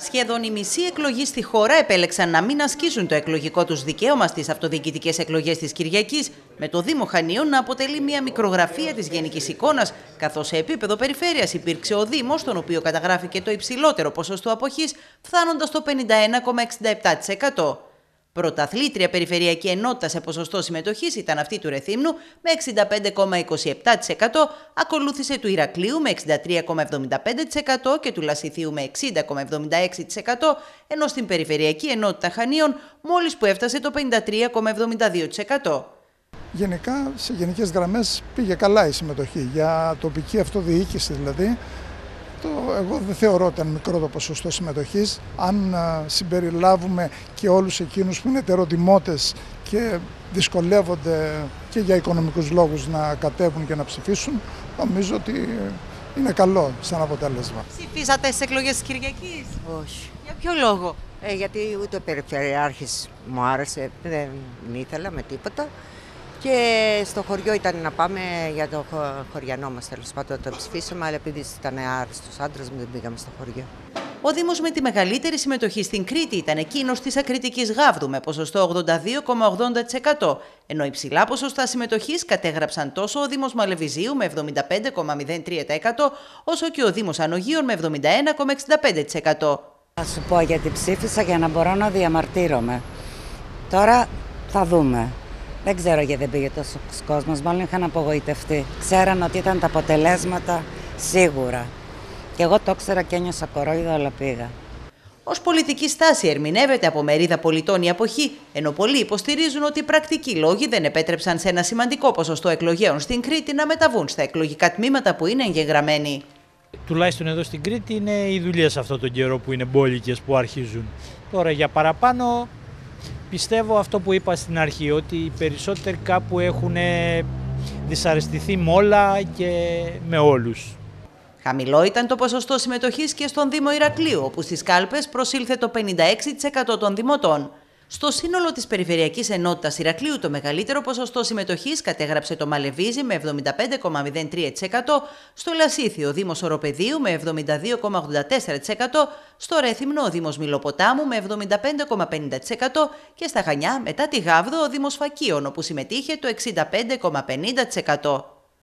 Σχεδόν οι μισοί εκλογοί στη χώρα επέλεξαν να μην ασκήσουν το εκλογικό τους δικαίωμα στις αυτοδιοικητικές εκλογές της Κυριακής, με το Δήμο Χανίων να αποτελεί μια μικρογραφία της γενικής εικόνας, καθώς σε επίπεδο περιφέρειας υπήρξε ο Δήμος, στον οποίο καταγράφηκε το υψηλότερο ποσοστό αποχής, φτάνοντας στο 51,67%. Πρωταθλήτρια περιφερειακή ενότητας σε ποσοστό συμμετοχής ήταν αυτή του Ρεθύμνου με 65,27%, ακολούθησε του Ηρακλείου με 63,75% και του Λασιθίου με 60,76%, ενώ στην περιφερειακή ενότητα Χανίων μόλις που έφτασε το 53,72%. Γενικά, σε γενικές γραμμές πήγε καλά η συμμετοχή, για τοπική αυτοδιοίκηση δηλαδή, το, εγώ δεν θεωρώ ότι είναι μικρό το ποσοστό συμμετοχής. Αν συμπεριλάβουμε και όλους εκείνους που είναι τεροδημότες και δυσκολεύονται και για οικονομικούς λόγους να κατέβουν και να ψηφίσουν, νομίζω ότι είναι καλό σαν αποτέλεσμα. Ψηφίσατε στις εκλογές της Κυριακής; Όχι. Για ποιο λόγο; Ε, γιατί ούτε ο Περιφερειάρχης μου άρεσε, δεν ήθελα με τίποτα. Και στο χωριό ήταν να πάμε για το χωριανό μας τέλος πάντων το ψηφίσαμε, αλλά επειδή ήταν άριστο άντρας μου, δεν πήγαμε στο χωριό. Ο Δήμος με τη μεγαλύτερη συμμετοχή στην Κρήτη ήταν εκείνος της ακριτικής Γάβδου με ποσοστό 82,80%, ενώ υψηλά ποσοστά συμμετοχής κατέγραψαν τόσο ο Δήμος Μαλεβιζίου με 75,03%, όσο και ο Δήμος Ανογείων με 71,65%. Θα σου πω γιατί ψήφισα για να μπορώ να διαμαρτύρομαι. Τώρα θα δούμε. Δεν ξέρω γιατί δεν πήγε τόσο κόσμος, μάλλον είχαν απογοητευτεί. Ξέραν ότι ήταν τα αποτελέσματα σίγουρα. Και εγώ το ήξερα και ένιωσα κορόιδο, αλλά πήγα. Ω πολιτική στάση ερμηνεύεται από μερίδα πολιτών η αποχή, ενώ πολλοί υποστηρίζουν ότι οι πρακτικοί λόγοι δεν επέτρεψαν σε ένα σημαντικό ποσοστό εκλογέων στην Κρήτη να μεταβούν στα εκλογικά τμήματα που είναι εγγεγραμμένοι. Τουλάχιστον εδώ στην Κρήτη είναι οι δουλειέ αυτό τον καιρό που είναι μπόλικες που αρχίζουν. Τώρα για παραπάνω Πιστεύω αυτό που είπα στην αρχή, ότι οι περισσότεροι κάπου έχουν δυσαρεστηθεί με όλα και με όλους. Χαμηλό ήταν το ποσοστό συμμετοχής και στον Δήμο Ηρακλείου, όπου στις κάλπες προσήλθε το 56% των δημοτών. Στο σύνολο της Περιφερειακής Ενότητας Ηρακλείου, το μεγαλύτερο ποσοστό συμμετοχής κατέγραψε το Μαλεβίζι με 75,03%, στο Λασίθιο ο Δήμος Οροπεδίου με 72,84%, στο Ρέθυμνο ο Δήμος Μιλοποτάμου με 75,50% και στα Χανιά μετά τη Γάβδο ο Δήμος Φακίων, όπου συμμετείχε το 65,50%.